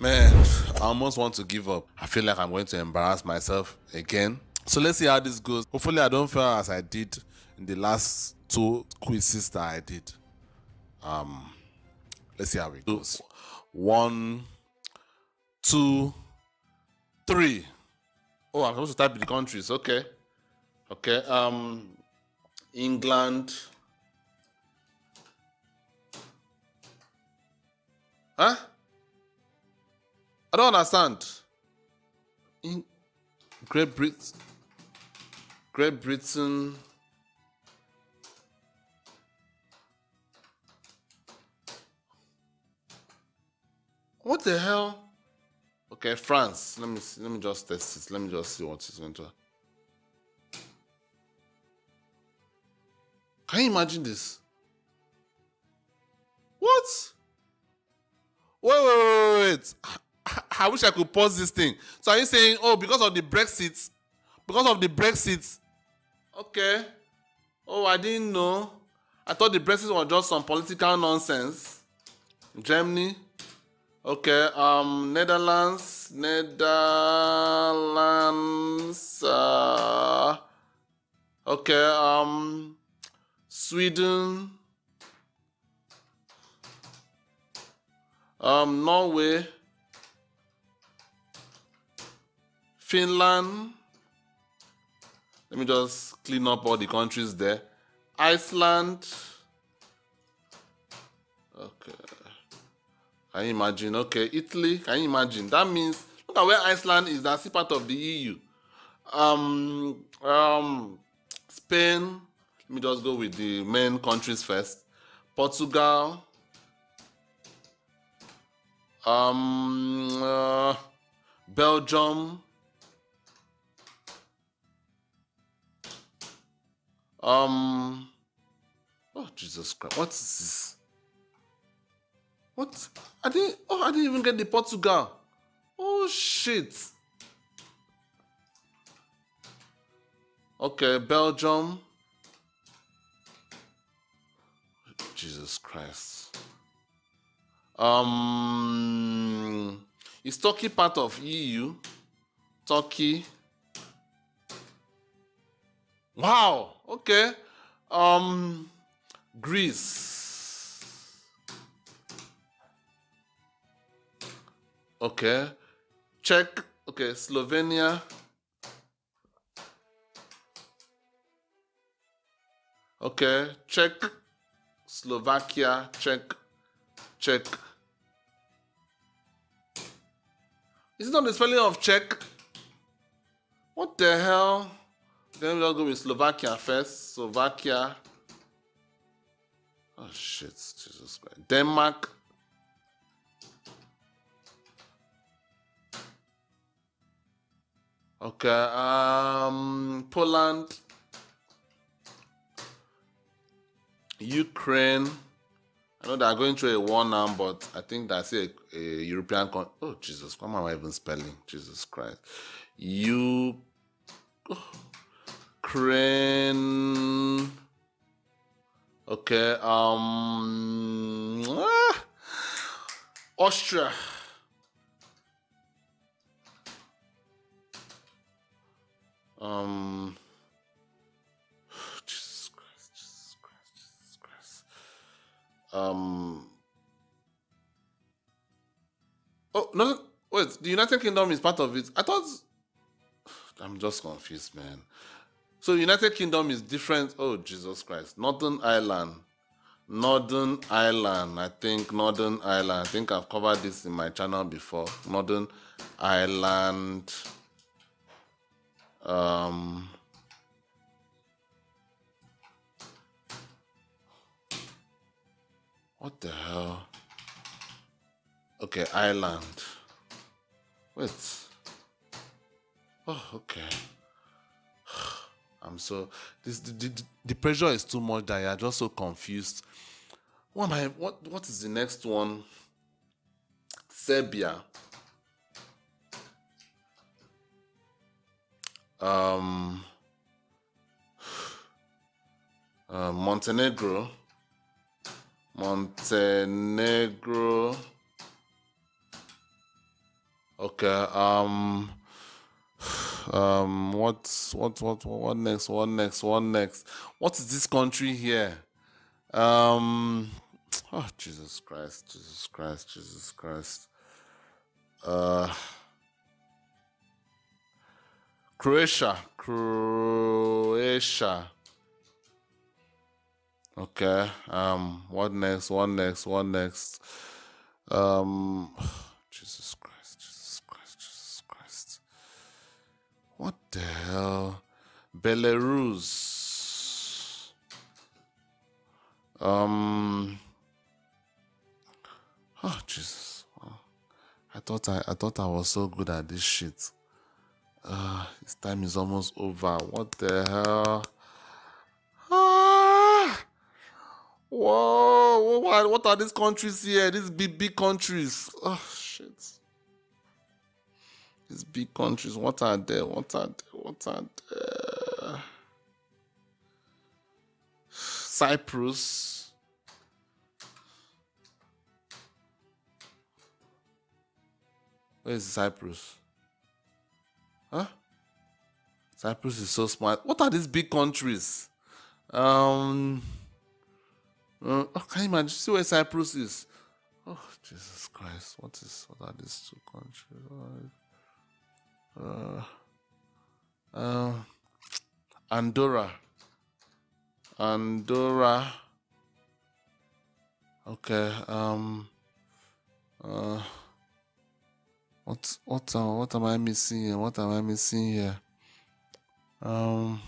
Man, I almost want to give up. I feel like I'm going to embarrass myself again. So let's see how this goes. Hopefully, I don't fail as I did in the last two quizzes that I did. Um, let's see how it goes. One, two, three. Oh, I'm supposed to type the countries. Okay. Okay. Um, England. Huh? I don't understand. In Great Britain, Great Britain. What the hell? Okay, France. Let me see. Let me just test it. Let me just see what it's going to. Can you imagine this? What? Wait, wait, wait, wait. I, wish I could pause this thing. So are you saying, oh, because of the Brexit, because of the Brexit? Okay. Oh, I didn't know. I thought the Brexit was just some political nonsense. Germany. Okay. Um, Netherlands. Netherlands. Uh, okay. Um, Sweden. Um, Norway. Finland. Let me just clean up all the countries there. Iceland. Okay. Can you imagine? Okay, Italy. Can you imagine? That means look at where Iceland is. That's part of the EU. Um, um, Spain. Let me just go with the main countries first. Portugal. Um, uh, Belgium. Um. Oh Jesus Christ! What is this? What? I didn't. Oh, I didn't even get the Portugal. Oh shit. Okay, Belgium. Jesus Christ. Um, is Turkey part of EU? Turkey. Wow. Okay. Um, Greece. Okay. Czech. Okay. Slovenia. Okay. Czech. Slovakia. Czech. Czech. Is it not the spelling of Czech? What the hell? Then we'll go with Slovakia first. Slovakia. Oh shit, Jesus Christ. Denmark. Okay, um, Poland, Ukraine. I know they're going through a war now, but I think that's a, a European. Con- oh Jesus, what am I even spelling? Jesus Christ, you. Ukraine. Okay. Um. ah, Austria. Um. Jesus Christ. Jesus Christ. Jesus Christ. Um. Oh no! Wait. The United Kingdom is part of it. I thought. I'm just confused, man. So United Kingdom is different. Oh Jesus Christ! Northern Ireland, Northern Ireland. I think Northern Ireland. I think I've covered this in my channel before. Northern Ireland. Um. What the hell? Okay, Ireland. Wait. Oh, okay. I'm so this the, the, the pressure is too much that just so confused. What am I what what is the next one? Serbia. Um uh, Montenegro. Montenegro. Okay. Um. Um. What? What? What? What next? What next? What next? What is this country here? Um. Oh Jesus Christ! Jesus Christ! Jesus Christ! Uh. Croatia. Croatia. Okay. Um. What next? What next? What next? Um. Jesus What the hell? Belarus. Um. Oh Jesus! I thought I, I thought I was so good at this shit. Uh, this time is almost over. What the hell? Ah! Whoa! What, what are these countries here? These big, big countries. Oh, shit. These big countries. What are they? What are they? What are they? Cyprus. Where is Cyprus? Huh? Cyprus is so smart. What are these big countries? Um, uh, oh, can you imagine? See where Cyprus is? Oh, Jesus Christ. What is, what are these two countries? Andorra. Andorra. Okay. Um. Uh. What what uh, what am I missing here? What am I missing here? Um.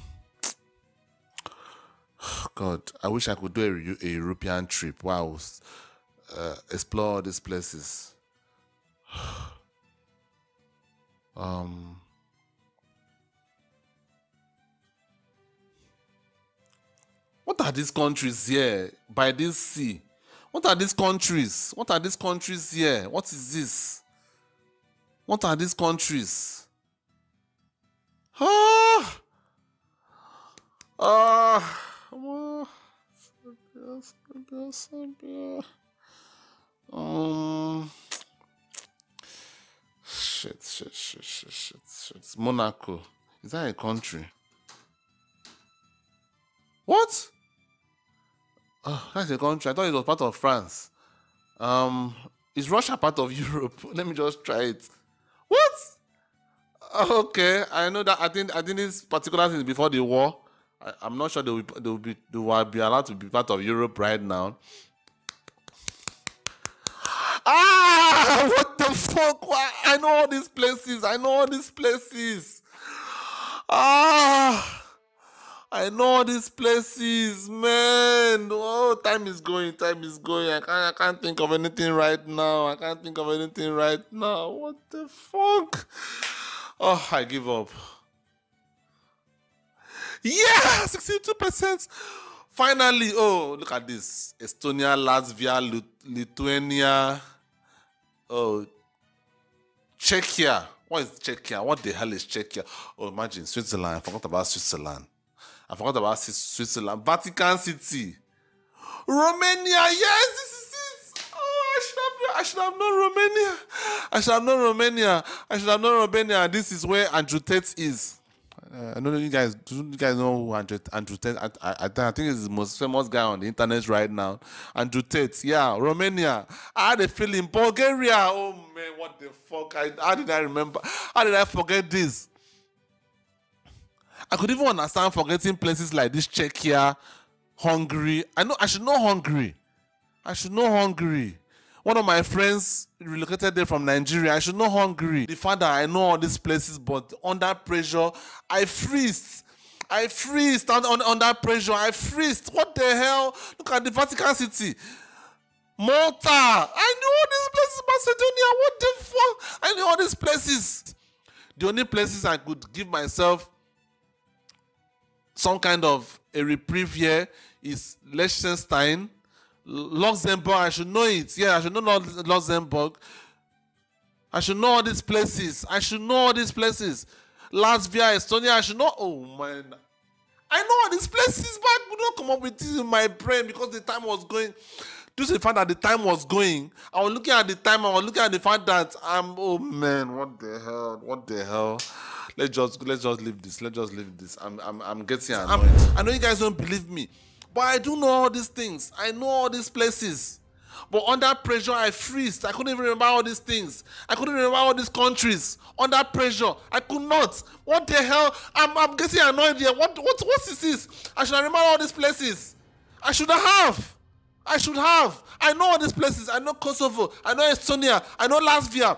God, I wish I could do a, a European trip. Wow, uh, explore all these places. um. What are these countries here by this sea? What are these countries? What are these countries here? What is this? What are these countries? Ah! Ah! Um. Shit, shit, shit, shit, shit, shit. Monaco. Is that a country? What? Oh, that's a country. I thought it was part of France. Um, is Russia part of Europe? Let me just try it. What? Okay, I know that. I think I think this particular thing before the war. I, am not sure they will, they will be they will be allowed to be part of Europe right now. Ah, what the fuck? I know all these places. I know all these places. Ah. I know all these places, man. Oh, time is going, time is going. I can't, I can't think of anything right now. I can't think of anything right now. What the fuck? Oh, I give up. Yeah, 62%. Finally, oh, look at this. Estonia, Latvia, Lithuania, oh, Czechia. What is Czechia? What the hell is Czechia? Oh, imagine Switzerland. I forgot about Switzerland. I forgot about Switzerland. Vatican City. Romania. Yes, this is it. Oh, I should have, I should have known Romania. I should have known Romania. I should have known Romania. This is where Andrew Tate is. Uh, I know you guys. Do you guys know who Andrew, Andrew Tate? I, I, I think he's the most famous guy on the internet right now. Andrew Tate. Yeah, Romania. I had a feeling Bulgaria. Oh man, what the fuck? I, how did I remember? How did I forget this? I could even understand forgetting places like this Czechia, Hungary. I know I should know Hungary. I should know Hungary. One of my friends relocated there from Nigeria. I should know Hungary. The fact that I know all these places, but under pressure, I freeze. I freeze under, under pressure. I freeze. What the hell? Look at the Vatican City. Malta. I know all these places. Macedonia. What the fuck? I know all these places. The only places I could give myself some kind of a reprieve here is Liechtenstein, Luxembourg. I should know it. Yeah, I should know Luxembourg. I should know all these places. I should know all these places. Latvia, Estonia. I should know. Oh man, I know all these places, but I could not come up with this in my brain because the time was going. due to the fact that the time was going, I was looking at the time, I was looking at the fact that I'm oh man, what the hell? What the hell? Let's just let's just leave this. Let's just leave this. I'm I'm I'm getting annoyed. I'm, I know you guys don't believe me, but I do know all these things. I know all these places. But under pressure, I freezed. I couldn't even remember all these things. I couldn't remember all these countries. Under pressure, I could not. What the hell? I'm, I'm getting annoyed here. What, what, what is this? I should have remembered all these places. I should have. I should have. I know all these places. I know Kosovo. I know Estonia. I know Latvia.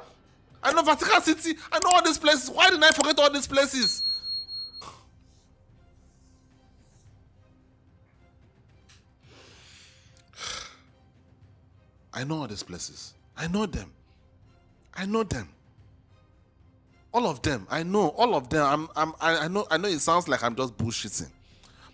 I know Vatican City. I know all these places. Why didn't I forget all these places? I know all these places. I know them. I know them. All of them. I know all of them. I'm, I'm, I, I know. I know it sounds like I'm just bullshitting,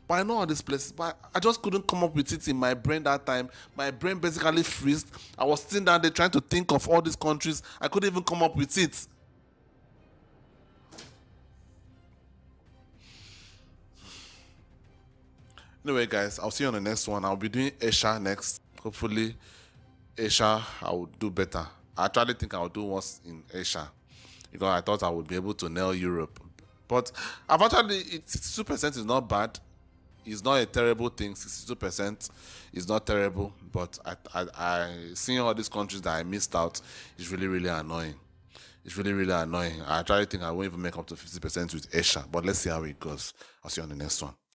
but I know all these places. But I just couldn't come up with it in my brain that time. My brain basically freezed. I was sitting down there trying to think of all these countries. I couldn't even come up with it. Anyway, guys, I'll see you on the next one. I'll be doing Asia next. Hopefully, Asia, I will do better. I actually think I will do worse in Asia because I thought I would be able to nail Europe. But I've actually, 62% is not bad. It's not a terrible thing. 62% is not terrible. But I, I, I seeing all these countries that I missed out is really, really annoying. It's really, really annoying. I try to think I won't even make up to 50% with Asia. But let's see how it goes. I'll see you on the next one.